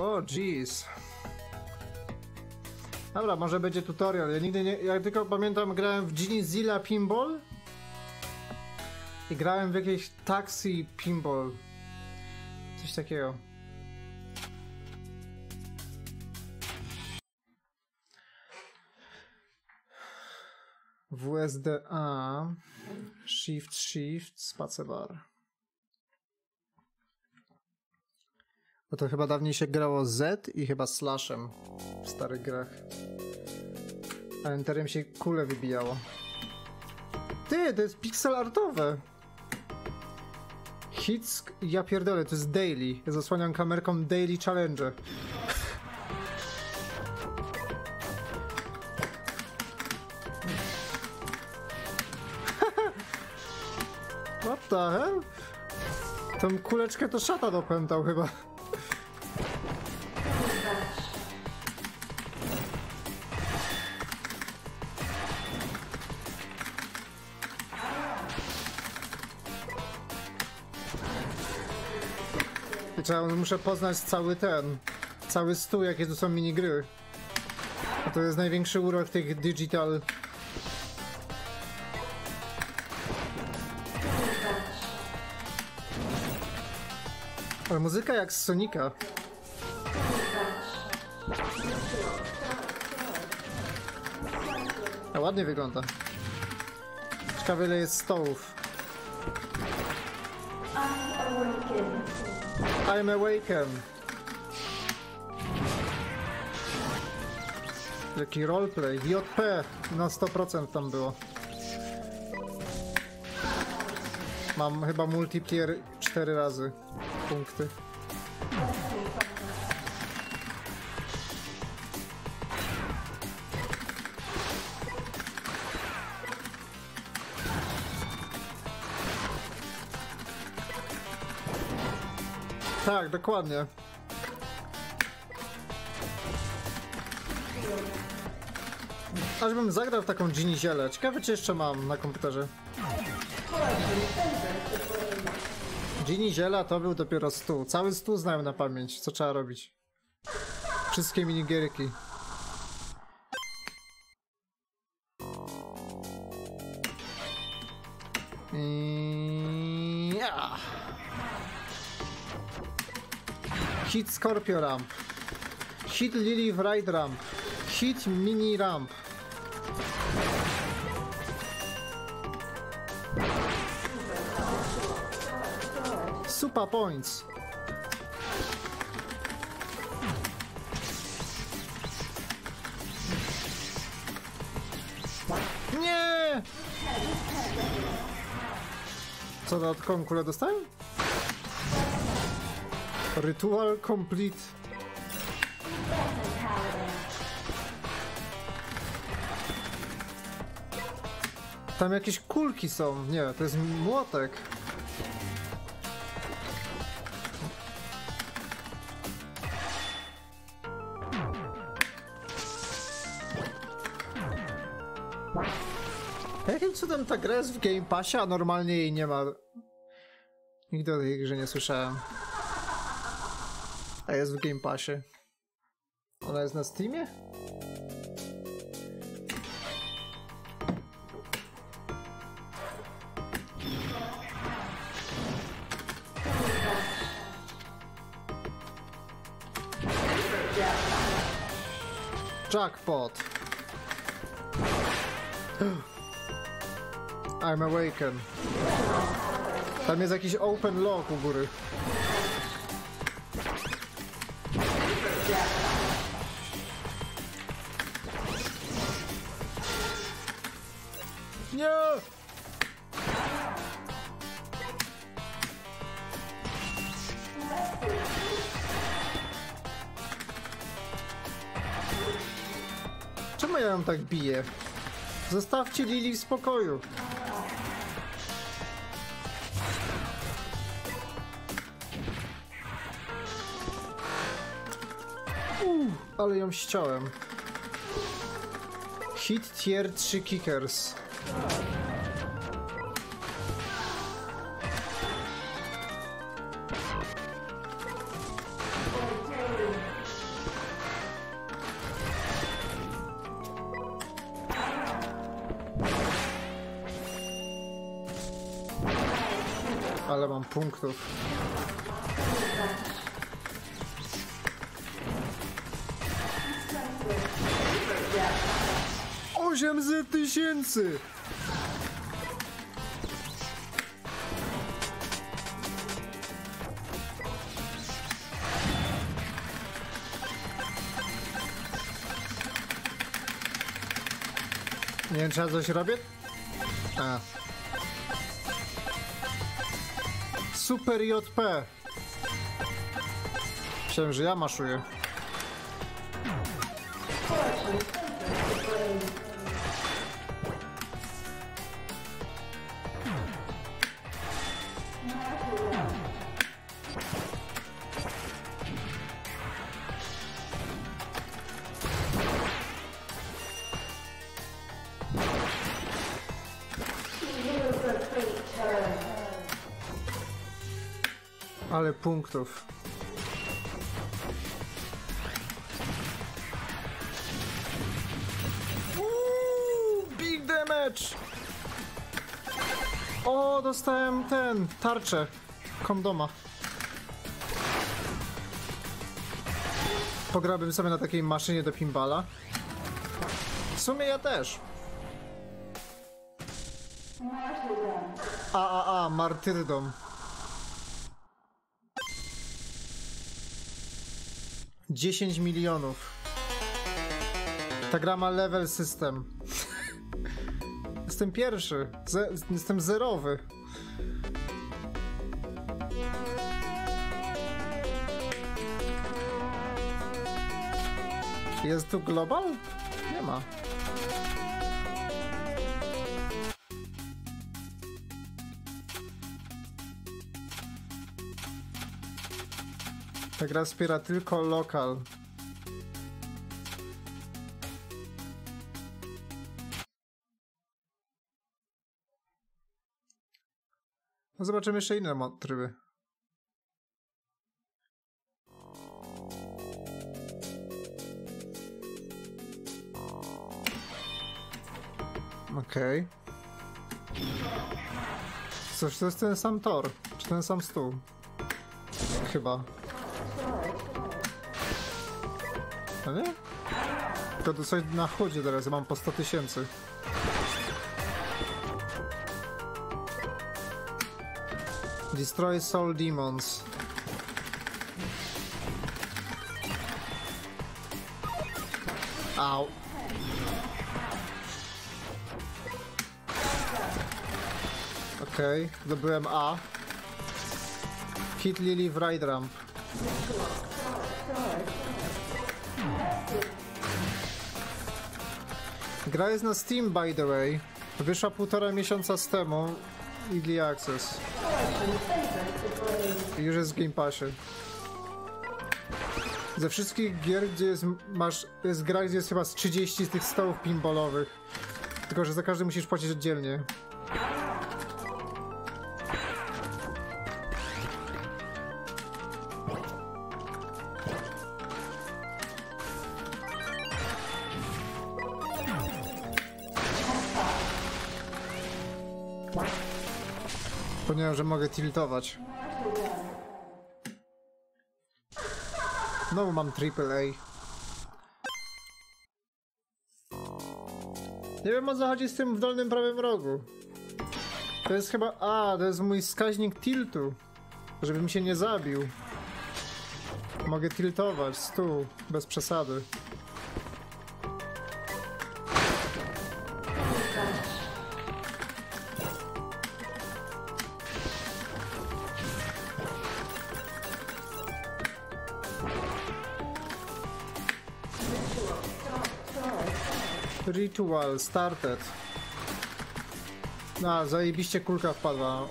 O, jeez. Dobra, może będzie tutorial. Ja nigdy nie. Ja tylko pamiętam, grałem w Genie Zilla Pinball. I grałem w jakieś Taxi Pinball. Coś takiego. WSDA. Shift, Shift, spacebar. Bo to chyba dawniej się grało Z i chyba slashem w starych grach. A enterem się kule wybijało. Ty, to jest pixel artowe. Hits, ja pierdolę, to jest daily. Ja zasłaniam kamerką daily challenge. What the hell? Tą kuleczkę to szata dopętał chyba. Trzeba, muszę poznać cały ten, cały stół, jakie tu są minigry. To jest największy urok tych digital. Ale muzyka jak z Sonika. A ładnie wygląda. Ciekawe ile jest stołów. Awaken. Jaki roleplay? JP na 100% tam było. Mam chyba multiplayer 4 razy punkty. Tak, dokładnie. Aż bym zagrał w taką Genie Ziele. Ciekawe czy jeszcze mam na komputerze. Genie Ziela to był dopiero stół. Cały stół znałem na pamięć, co trzeba robić. Wszystkie minigierki. I... Hit Scorpio Ramp. Hit Lily Ride Ramp. Hit Mini Ramp. Super Points. Nie! Co dodatkową kulę dostałem? Rytual complete. Tam jakieś kulki są. Nie, to jest młotek. Jakim cudem ta gra jest w Game Passie, a normalnie jej nie ma? Nigdy o tej grze nie słyszałem. A jest w Game Passie. Ona jest na Steamie? Jackpot. I'm awaken. Tam jest jakiś open lock u góry. Nie! Czemu ja ją tak biję? Zostawcie Lili w spokoju. ale ją ściąłem. Hit tier 3 kickers. Ale mam punktów. 800 tysięcy! Nie wiem, czy coś robię? A. Super JP. Myślałem, że ja maszuję. Ale punktów. Uuu, big damage! O, dostałem ten, tarczę. Kondoma. Pograłbym sobie na takiej maszynie do pinballa. W sumie ja też. A, a, a, martyrdom. 10 milionów. Ta gra ma level system. Jestem pierwszy. Ze jestem zerowy. Jest tu global? Nie ma. Ta gra wspiera tylko lokal. No zobaczymy jeszcze inne tryby. Okej. Coś, to jest ten sam tor. Czy ten sam stół? Chyba. A nie? To coś na chodzie teraz, ja mam po 100 tysięcy. Destroy Soul Demons. Au. Okej, okay, zdobyłem A. Hit Lily w Ride Ramp. Gra jest na Steam, by the way. Wyszła półtora miesiąca z temu. Early Access. Już jest w Game Passie. Ze wszystkich gier, gdzie jest, masz, jest gra, gdzie jest chyba z 30 z tych stołów pinballowych. Tylko, że za każdy musisz płacić oddzielnie. Zapomniałem, że mogę tiltować. Znowu mam AAA. Nie wiem o co chodzi z tym w dolnym prawym rogu. To jest chyba... A, to jest mój wskaźnik tiltu. Żebym się nie zabił. Mogę tiltować stół, bez przesady. Ritual started. No, zajebiście kulka wpadła.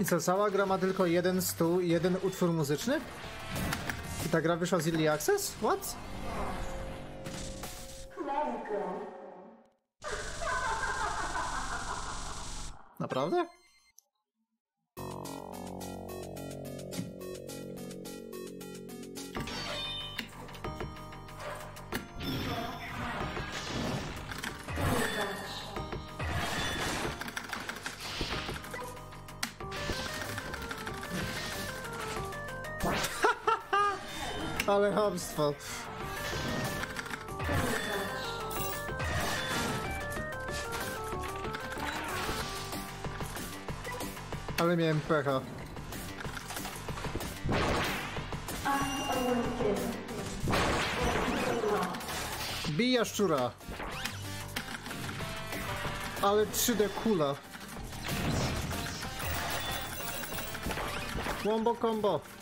I co, cała gra ma tylko jeden stół i jeden utwór muzyczny? I ta gra wyszła z Early Access? What? Naprawdę? Ale hamstwo. Ale miałem pecha. Bija szczura. Ale 3D kula. Combo. Nie!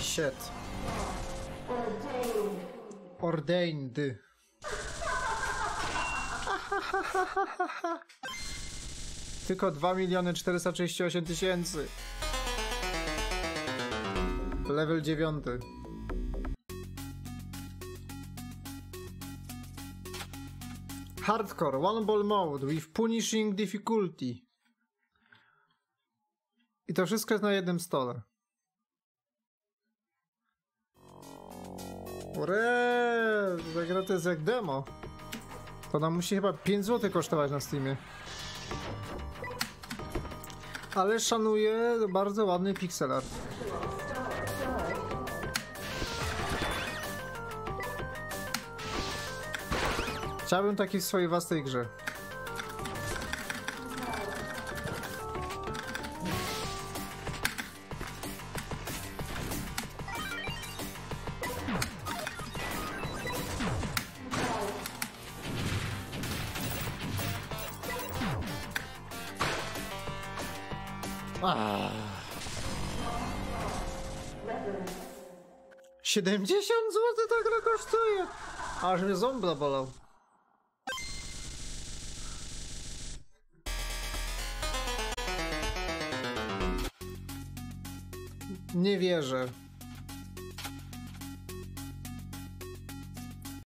Shit. Ordained. Tylko 2 miliony 438 tysięcy. Level 9. Hardcore, one ball mode with punishing difficulty. I to wszystko jest na jednym stole. Ure, ta gra to jest jak demo. To nam musi chyba 5 zł kosztować na Steamie. Ale szanuję bardzo ładny pixel art. Chciałbym taki w swojej własnej grze. Ah. 70 zł ta gra kosztuje! Aż mnie ząb zabolał. Nie wierzę.